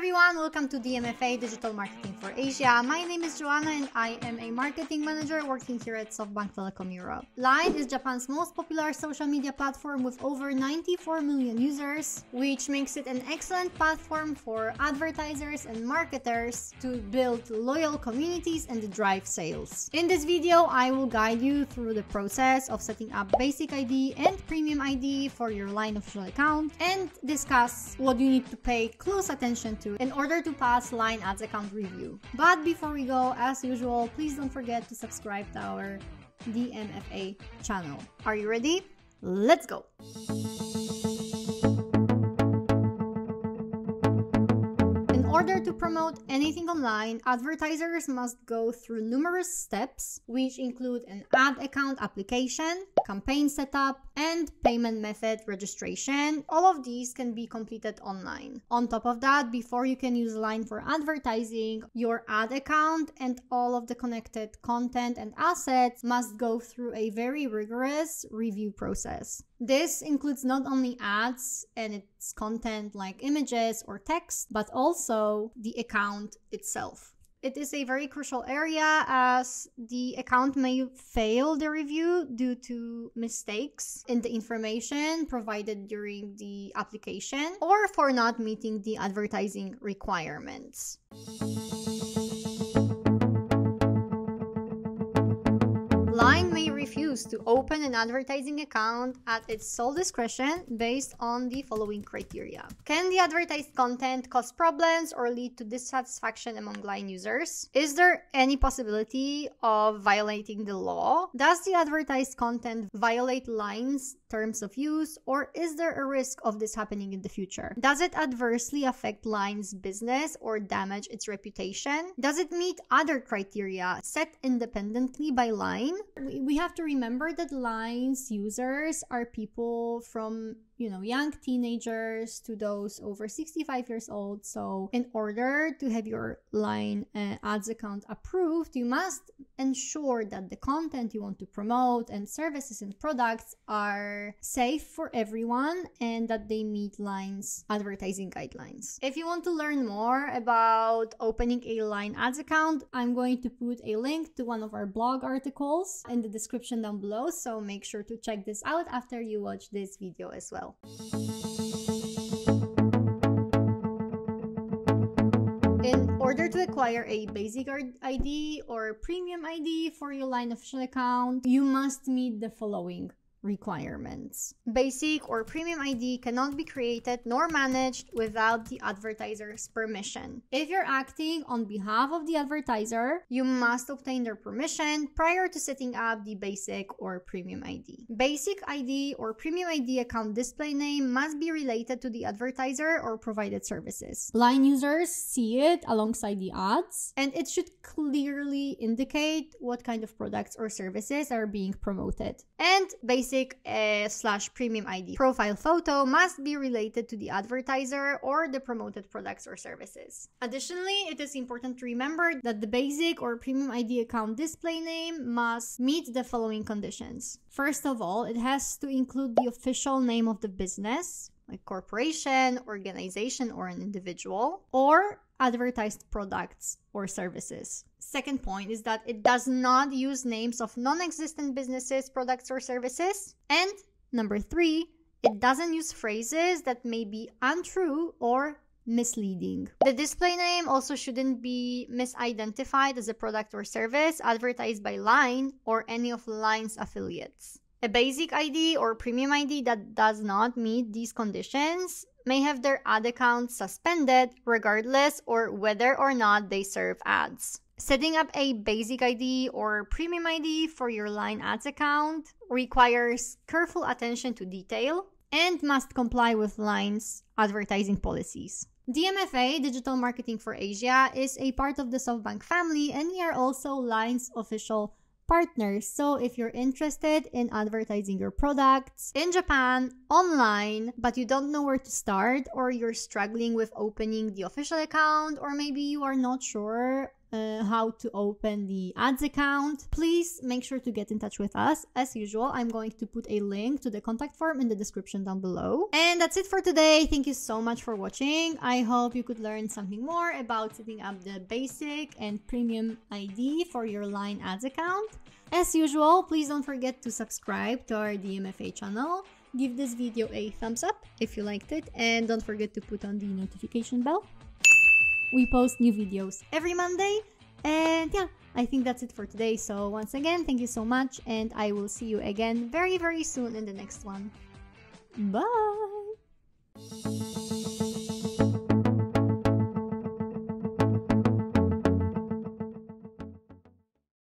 everyone, welcome to DMFA Digital Marketing for Asia. My name is Joanna and I am a marketing manager working here at SoftBank Telecom Europe. Line is Japan's most popular social media platform with over 94 million users, which makes it an excellent platform for advertisers and marketers to build loyal communities and drive sales. In this video, I will guide you through the process of setting up basic ID and premium ID for your Line official account and discuss what you need to pay close attention to in order to pass Line Ads account review. But before we go, as usual, please don't forget to subscribe to our DMFA channel. Are you ready? Let's go! Order to promote anything online, advertisers must go through numerous steps, which include an ad account application, campaign setup, and payment method registration. All of these can be completed online. On top of that, before you can use Line for advertising, your ad account and all of the connected content and assets must go through a very rigorous review process. This includes not only ads and its content like images or text, but also the account itself. It is a very crucial area as the account may fail the review due to mistakes in the information provided during the application or for not meeting the advertising requirements. Line may refuse to open an advertising account at its sole discretion based on the following criteria. Can the advertised content cause problems or lead to dissatisfaction among Line users? Is there any possibility of violating the law? Does the advertised content violate Line's terms of use or is there a risk of this happening in the future? Does it adversely affect Line's business or damage its reputation? Does it meet other criteria set independently by Line? We have to remember that lines users are people from you know, young teenagers to those over 65 years old. So, in order to have your line uh, ads account approved, you must ensure that the content you want to promote and services and products are safe for everyone and that they meet lines advertising guidelines. If you want to learn more about opening a line ads account, I'm going to put a link to one of our blog articles in the description down below. So, make sure to check this out after you watch this video as well. To acquire a basic ID or premium ID for your line official account, you must meet the following requirements. Basic or premium ID cannot be created nor managed without the advertiser's permission. If you're acting on behalf of the advertiser, you must obtain their permission prior to setting up the basic or premium ID. Basic ID or premium ID account display name must be related to the advertiser or provided services. Line users see it alongside the ads, and it should clearly indicate what kind of products or services are being promoted. And basic basic uh, slash premium ID profile photo must be related to the advertiser or the promoted products or services. Additionally, it is important to remember that the basic or premium ID account display name must meet the following conditions. First of all, it has to include the official name of the business, like corporation, organization, or an individual, or advertised products or services. Second point is that it does not use names of non existent businesses, products, or services. And number three, it doesn't use phrases that may be untrue or misleading. The display name also shouldn't be misidentified as a product or service advertised by Line or any of Line's affiliates. A basic ID or premium ID that does not meet these conditions may have their ad account suspended regardless or whether or not they serve ads. Setting up a basic ID or premium ID for your Line Ads account requires careful attention to detail and must comply with Line's advertising policies. DMFA, Digital Marketing for Asia, is a part of the SoftBank family and we are also Line's official partners. So if you're interested in advertising your products in Japan online, but you don't know where to start, or you're struggling with opening the official account, or maybe you are not sure uh, how to open the ads account, please make sure to get in touch with us. As usual, I'm going to put a link to the contact form in the description down below. And that's it for today. Thank you so much for watching. I hope you could learn something more about setting up the basic and premium ID for your line ads account. As usual, please don't forget to subscribe to our DMFA channel. Give this video a thumbs up if you liked it and don't forget to put on the notification bell we post new videos every Monday. And yeah, I think that's it for today. So once again, thank you so much and I will see you again very very soon in the next one. Bye!